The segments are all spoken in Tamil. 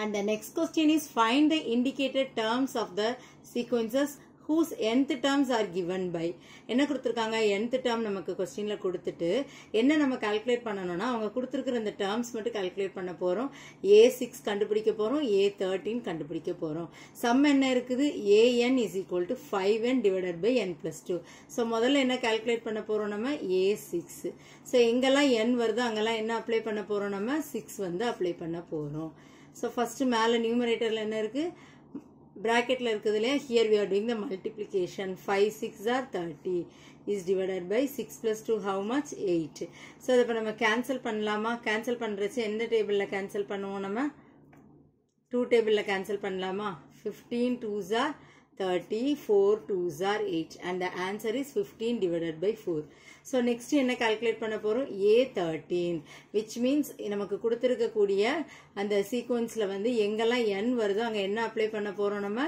And the next question is find the indicated terms of the sequences whose nth terms are given by. என்ன கொடுத்துருக்காங்க? nth term நமக்கு கொஸ்டினில் கொடுத்துட்டு என்ன நம்ம கால்குலேட் பண்ணணும்னா அவங்க கொடுத்துருக்கிற இந்த டேர்ம்ஸ் மட்டும் கால்குலேட் பண்ண போறோம். ஏ சிக்ஸ் கண்டுபிடிக்க போறோம் ஏ தேர்ட்டின் கண்டுபிடிக்க போறோம். சம் என்ன இருக்குது? A n is equal to five n divided by n plus two so முதல்ல என்ன கால்குலேட் பண்ண போறோம் நம்ம? ஏ சிக்ஸ் ஸோ எங்கெல்லாம் என் வருதோ அங்கெல்லாம் என்ன அப்ளை பண்ண போறோம் நம்ம? சிக்ஸ் வந்து அப்ளை பண்ண போறோம். ஸோ ஃபஸ்ட்டு மேலே நியூமரேட்டரில் என்ன இருக்குது ப்ராக்கெட்டில் இருக்கிறதுலே here we are doing the multiplication five six are thirty is divided by six plus two how much eight so அதை இப்போ நம்ம கேன்சல் பண்ணலாமா? கேன்சல் பண்ணுறச்சு எந்த டேபிளில் கேன்சல் பண்ணுவோம் நம்ம? டூ டேபிளில் கேன்சல் பண்ணலாமா? ஃபிஃப்டீன் டூ ஜார் 30, 4 2s are 8 and the answer is 15 divided by 4. So next என்ன calculate பண்ண போரும் A13 which means நமக்கு குடுத்திருக்க கூடிய அந்த sequenceல வந்து எங்கலாம் N வருது அங்க என்ன apply பண்ண போரும் நம்ம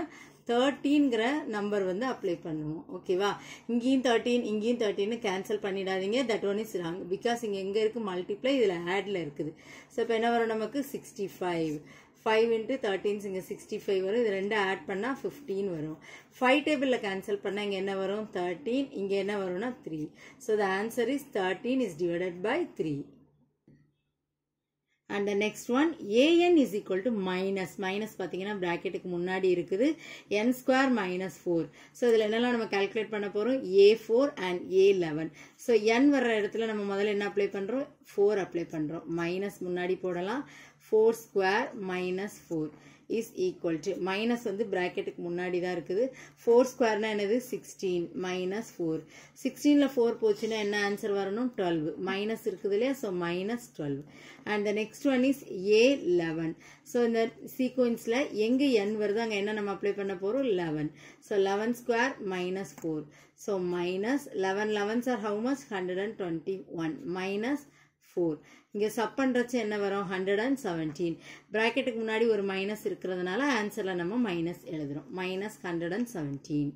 தேர்ட்டீன்கிற நம்பர் வந்து அப்ளை பண்ணுவோம். ஓகேவா இங்கேயும் தேர்ட்டீன் இங்கேயும் தேர்ட்டின்னு கேன்சல் பண்ணிடாதீங்க. That one is wrong because இங்கே எங்கே இருக்குது மல்டிப்ளை இதில் ஆடில் இருக்குது. ஸோ இப்போ என்ன வரும் நமக்கு? Sixty five five into thirteens இங்கே சிக்ஸ்டி ஃபைவ் வரும். இது ரெண்டு ஆட் பண்ணால் ஃபிஃப்டீன் வரும். ஃபைவ் டேபிளில் கேன்சல் பண்ணால் இங்கே என்ன வரும்? தேர்ட்டீன் இங்கே என்ன வரும்னா three so the answer is thirteen is divided by three and the next one a n is equal to minus minus பார்த்தீங்கன்னா ப்ராக்கெட்டுக்கு முன்னாடி இருக்குது. N square minus four so இதில் என்னெல்லாம் நம்ம கால்குலேட் பண்ண போகிறோம் a four and a eleven so n வர்ற இடத்துல நம்ம முதல்ல என்ன அப்ளை பண்ணுறோம் ஃபோர் அப்ளை பண்ணுறோம் மைனஸ் முன்னாடி போடலாம். Four square minus four is equal to minus வந்து ப்ராக்கெட்டுக்கு முன்னாடி தான் இருக்குது. ஃபோர் ஸ்கொயர்னா என்னது? சிக்ஸ்டீன் மைனஸ் ஃபோர் சிக்ஸ்டீனில் ஃபோர் போச்சுன்னா என்ன ஆன்சர் வரணும்? டுவெல் மைனஸ் இருக்குது இல்லையா? So minus twelve and the next one is a eleven so இந்த சீக்வன்ஸில் எங்கே என் வருதோ அங்கே என்ன நம்ம அப்ளை பண்ண போகிறோம் eleven so eleven square minus four so minus eleven elevens are how much hundred and twenty one minus four இங்கே சப் பண்ணுறச்சு என்ன வரும்? ஹண்ட்ரட் அண்ட் செவன்டீன் ப்ராக்கெட்டுக்கு முன்னாடி ஒரு மைனஸ் இருக்கிறதுனால ஆன்சரில் நம்ம மைனஸ் எழுதுறோம். Minus hundred and seventeen